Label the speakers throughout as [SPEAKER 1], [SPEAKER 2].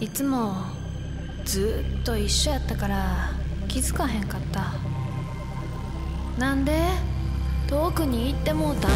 [SPEAKER 1] いつもずっと一緒やったから気づかへんかった。なんで？遠くに行ってもうたん？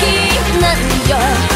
[SPEAKER 2] きなんよ